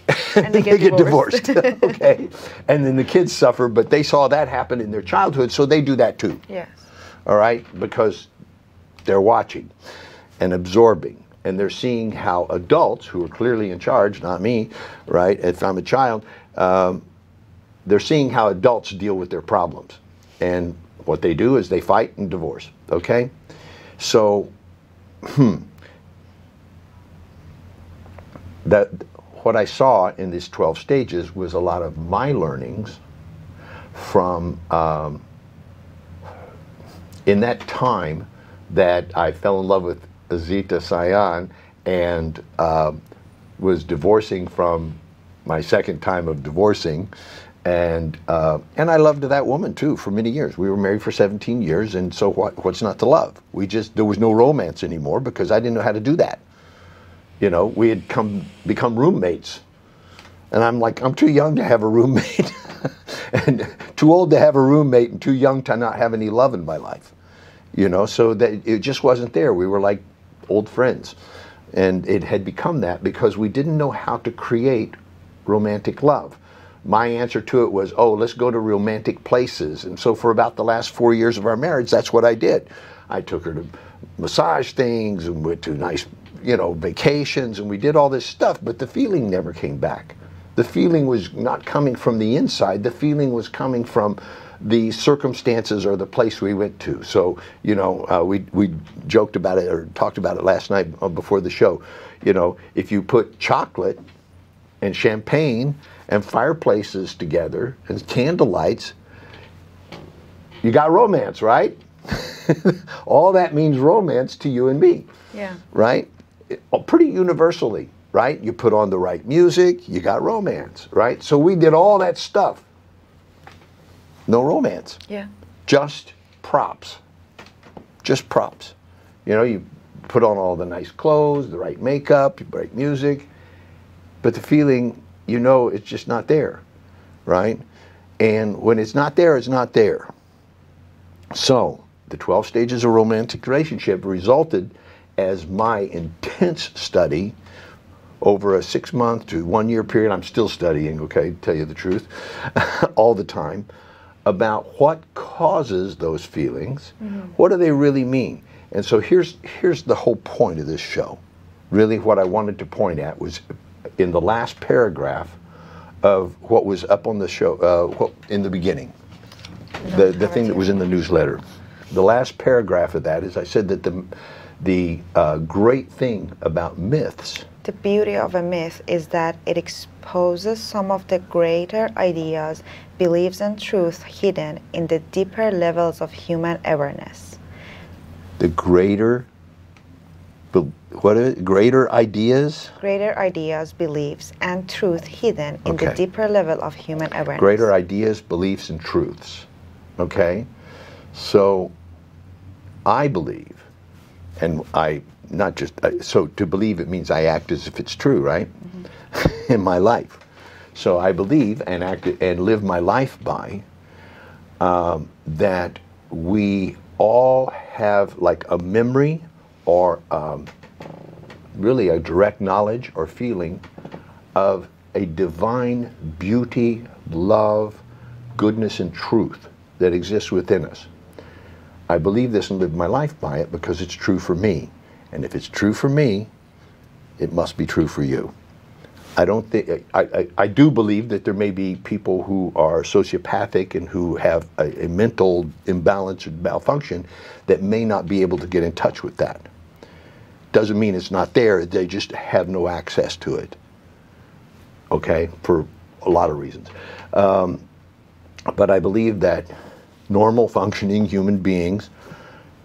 Speaker 3: *laughs*
Speaker 2: And they get divorced.
Speaker 3: divorced. *laughs* okay. And then the kids suffer, but they saw that happen in their childhood, so they do that too.
Speaker 2: Yes.
Speaker 3: All right? Because they're watching and absorbing. And they're seeing how adults, who are clearly in charge, not me, right? If I'm a child, um, they're seeing how adults deal with their problems. And what they do is they fight and divorce. Okay? So, hmm. That what I saw in these 12 stages was a lot of my learnings from um, in that time that I fell in love with Azita Sayan and um was divorcing from my second time of divorcing. And uh, and I loved that woman too for many years. We were married for 17 years, and so what? What's not to love? We just there was no romance anymore because I didn't know how to do that. You know, we had come become roommates, and I'm like, I'm too young to have a roommate, *laughs* and too old to have a roommate, and too young to not have any love in my life. You know, so that it just wasn't there. We were like old friends, and it had become that because we didn't know how to create romantic love. My answer to it was, oh, let's go to romantic places. And so for about the last four years of our marriage, that's what I did. I took her to massage things and went to nice, you know, vacations and we did all this stuff, but the feeling never came back. The feeling was not coming from the inside, the feeling was coming from the circumstances or the place we went to. So, you know, uh, we, we joked about it or talked about it last night uh, before the show. You know, if you put chocolate and champagne and fireplaces together and candle lights, you got romance, right? *laughs* All that means romance to you and me,
Speaker 2: Yeah.
Speaker 3: right? Oh, pretty universally, right? You put on the right music, you got romance, right? So we did all that stuff. No romance,
Speaker 2: Yeah.
Speaker 3: just props. Just props. You know, you put on all the nice clothes, the right makeup, you right music, but the feeling, you know, it's just not there, right? And when it's not there, it's not there. So, the 12 stages of romantic relationship resulted as my intense study over a six month to one year period. I'm still studying, okay, to tell you the truth, *laughs* all the time about what causes those feelings. What do they really mean? And so here's here's the whole point of this show. Really, what I wanted to point at was in the last paragraph of what was up on the show uh, what, in the beginning, the the thing that was in the newsletter. The last paragraph of that is I said that the the uh, great thing about myths
Speaker 2: The beauty of a myth is that it exposes some of the greater ideas, beliefs, and truths hidden in the deeper levels of human awareness.
Speaker 3: the greater what is greater ideas?
Speaker 2: Greater ideas, beliefs, and truth hidden in the deeper level of human awareness.
Speaker 3: greater ideas beliefs and truths. Okay? So i believe and i not just I- so to believe it means i act as if it's true right? *laughs* In my life. So i believe and act and live my life by um, that we all have like a memory or um, really a direct knowledge or feeling of a divine beauty, love, goodness, and truth that exists within us. I believe this and live my life by it because it's true for me. And if it's true for me, it must be true for you. I don't think I, I, I do believe that there may be people who are sociopathic and who have a, a mental imbalance or malfunction that may not be able to get in touch with that. Doesn't mean it's not there, they just have no access to it. Okay, for a lot of reasons. Um, but I believe that normal functioning human beings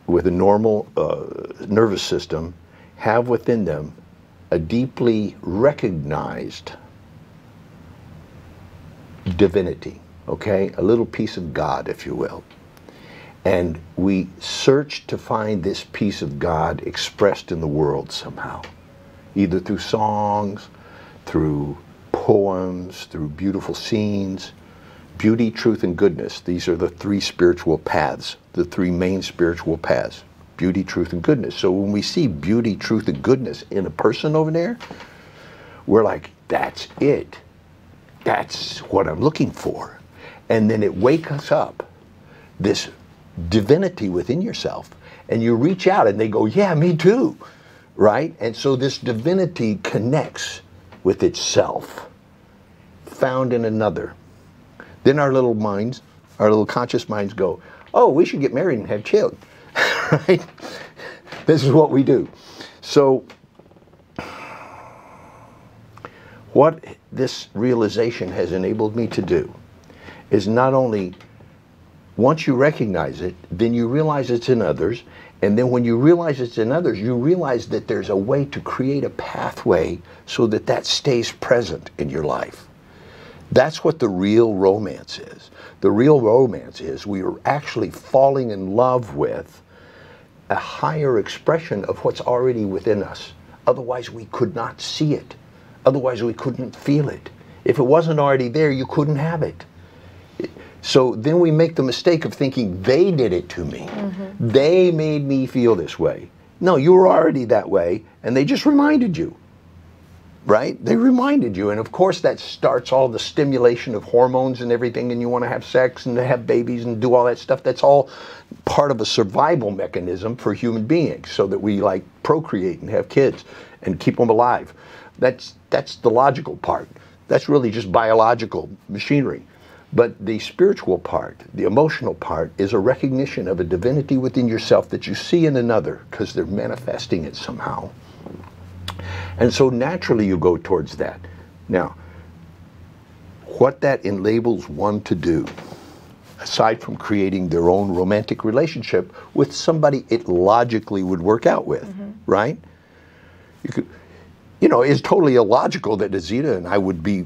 Speaker 3: with a normal uh, nervous system have within them a deeply recognized divinity, okay? A little piece of God, if you will. And we search to find this piece of God expressed in the world somehow, either through songs, through poems, through beautiful scenes. Beauty, truth, and goodness. These are the three spiritual paths, the three main spiritual paths beauty, truth, and goodness. So when we see beauty, truth, and goodness in a person over there, we're like, that's it. That's what I'm looking for. And then it wakes us up, this divinity within yourself. And you reach out and they go, yeah, me too. Right? And so this divinity connects with itself, found in another. Then our little minds, our little conscious minds go, oh, we should get married and have children. *laughs* right? This is what we do. So, what this realization has enabled me to do is not only once you recognize it, then you realize it's in others. And then when you realize it's in others, you realize that there's a way to create a pathway so that that stays present in your life. That's what the real romance is. The real romance is we are actually falling in love with a higher expression of what's already within us. Otherwise, we could not see it. Otherwise, we couldn't feel it. If it wasn't already there, you couldn't have it. So then we make the mistake of thinking they did it to me. Mm-hmm. They made me feel this way. No, you were already that way, and they just reminded you. Right? They reminded you. And of course, that starts all the stimulation of hormones and everything, and you want to have sex and have babies and do all that stuff. That's all part of a survival mechanism for human beings so that we like procreate and have kids and keep them alive. That's, that's the logical part. That's really just biological machinery. But the spiritual part, the emotional part, is a recognition of a divinity within yourself that you see in another because they're manifesting it somehow. And so naturally you go towards that. Now, what that enables one to do, aside from creating their own romantic relationship with somebody it logically would work out with, mm-hmm. right? You could, you know, it's totally illogical that Azita and I would be,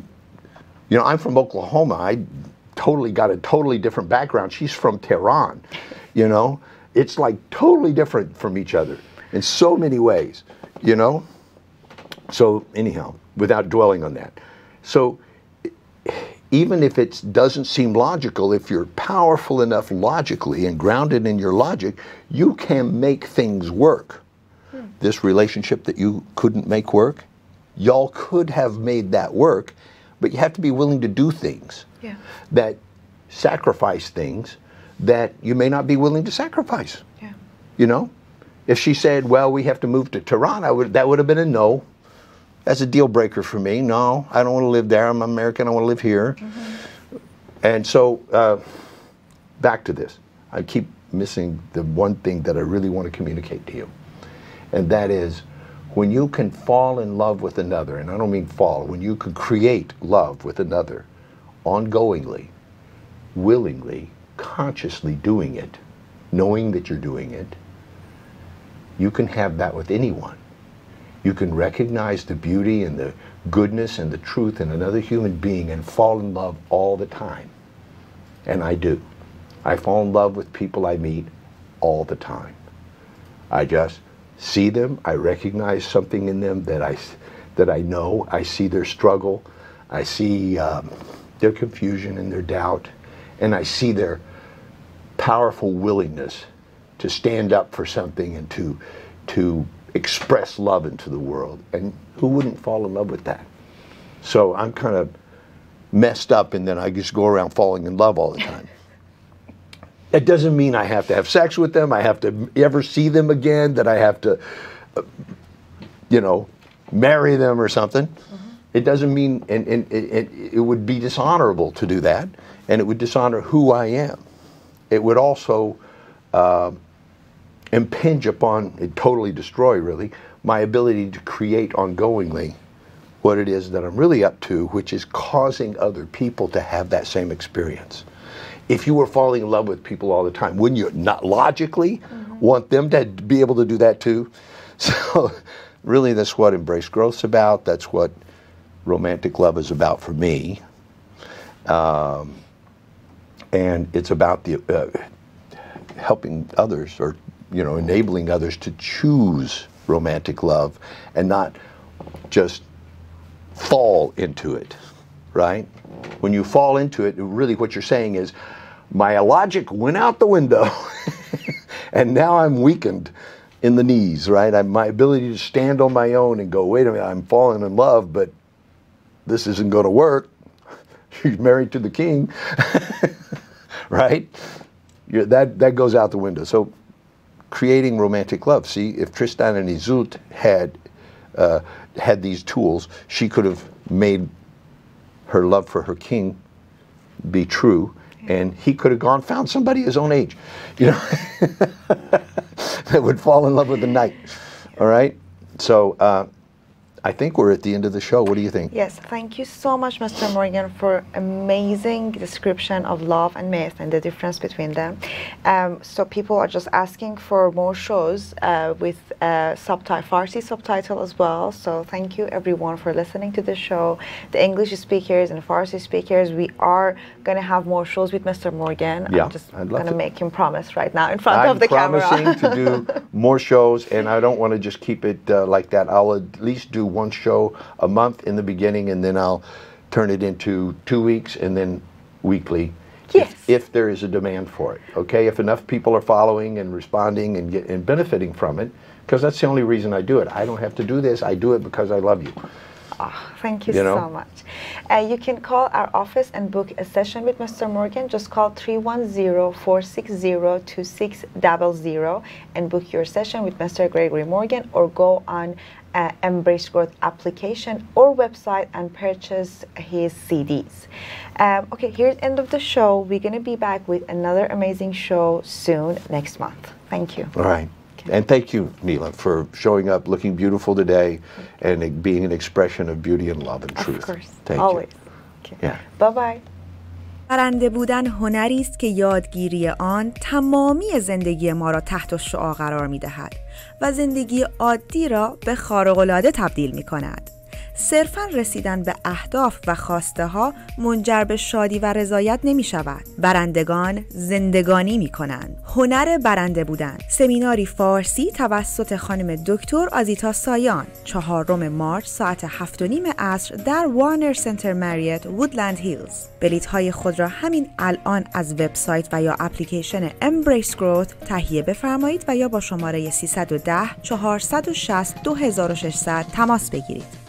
Speaker 3: you know, I'm from Oklahoma. I totally got a totally different background. She's from Tehran, *laughs* you know. It's like totally different from each other in so many ways, you know. So anyhow, without dwelling on that, so even if it doesn't seem logical, if you're powerful enough logically and grounded in your logic, you can make things work. Hmm. This relationship that you couldn't make work, y'all could have made that work, but you have to be willing to do things
Speaker 2: yeah.
Speaker 3: that sacrifice things that you may not be willing to sacrifice.
Speaker 2: Yeah.
Speaker 3: You know? If she said, well, we have to move to Toronto, would, that would have been a no. That's a deal breaker for me. No, I don't want to live there. I'm American. I want to live here. Mm-hmm. And so, uh, back to this. I keep missing the one thing that I really want to communicate to you. And that is when you can fall in love with another, and I don't mean fall, when you can create love with another ongoingly, willingly, consciously doing it, knowing that you're doing it, you can have that with anyone. You can recognize the beauty and the goodness and the truth in another human being and fall in love all the time. And I do. I fall in love with people I meet all the time. I just see them, I recognize something in them that I, that I know, I see their struggle, I see um, their confusion and their doubt, and I see their powerful willingness to stand up for something and to, to express love into the world. And who wouldn't fall in love with that? So I'm kind of messed up and then I just go around falling in love all the time. That doesn't mean I have to have sex with them, I have to ever see them again, that I have to, uh, you know, marry them or something. Mm-hmm. It doesn't mean, and, and it, it, would be dishonorable to do that, and it would dishonor who I am. It would also uh, impinge upon, it totally destroy really, my ability to create ongoingly what it is that I'm really up to, which is causing other people to have that same experience. If you were falling in love with people all the time, wouldn't you not logically mm-hmm. want them to be able to do that too? *laughs* So, really, that's what Embrace Growth's about. That's what romantic love is about for me. Um, and it's about the uh, helping others or you know, enabling others to choose romantic love and not just fall into it, right? When you fall into it, really what you're saying is, my logic went out the window, *laughs* and now I'm weakened in the knees, right? I'm, my ability to stand on my own and go, wait a minute, I'm falling in love, but this isn't going to work. *laughs* She's married to the king, *laughs* right? You're, that that goes out the window. So creating romantic love. See, if Tristan and Iseult had uh, had these tools, she could have made her love for her king be true, and he could have gone found somebody his own age, *laughs* you know, *laughs* that would fall in love with the knight. All right, so uh, I think we're at the end of the show. What do you think?
Speaker 2: Yes, thank you so much, Mr. Morgan, for amazing description of love and myth and the difference between them. Um, so people are just asking for more shows uh, with uh, subtitle, Farsi subtitle as well. So thank you everyone for listening to the show. The English speakers and Farsi speakers, we are going to have more shows with Mr. Morgan.
Speaker 3: Yeah,
Speaker 2: I'm just going to make him promise right now in front
Speaker 3: I'm
Speaker 2: of the camera.
Speaker 3: I'm promising to do *laughs* more shows, and I don't want to just keep it uh, like that. I'll at least do one show a month in the beginning, and then I'll turn it into two weeks and then weekly.
Speaker 2: Yes.
Speaker 3: If, if there is a demand for it, okay? If enough people are following and responding and, get, and benefiting from it, because that's the only reason I do it. I don't have to do this. I do it because I love you.
Speaker 2: Oh, thank you, you know? so much. Uh, you can call our office and book a session with Mr. Morgan. Just call 310-460-2600 and book your session with Mr. Gregory Morgan or go on uh, Embrace Growth application or website and purchase his CDs. Um, okay, here's end of the show. We're going to be back with another amazing show soon next month. Thank you.
Speaker 3: All right. And thank you, Neela, for showing up looking beautiful today and being an expression of beauty and love and truth.
Speaker 2: Of course.
Speaker 3: Thank
Speaker 2: Always.
Speaker 3: you. Okay. Yeah.
Speaker 2: Bye-bye.
Speaker 1: برنده بودن هنری است که یادگیری آن تمامی زندگی ما را تحت شعا قرار می دهد و زندگی عادی را به خارق‌العاده تبدیل می کند.
Speaker 2: صرفا رسیدن به اهداف و خواسته ها منجر به شادی و رضایت نمی شود. برندگان زندگانی می کنند. هنر برنده بودن سمیناری فارسی توسط خانم دکتر آزیتا سایان چهارم مارچ ساعت هفت و نیم عصر در وارنر سنتر مریت وودلند هیلز بلیت های خود را همین الان از وبسایت و یا اپلیکیشن امبریس گروت تهیه بفرمایید و یا با شماره 310 460 2600 تماس بگیرید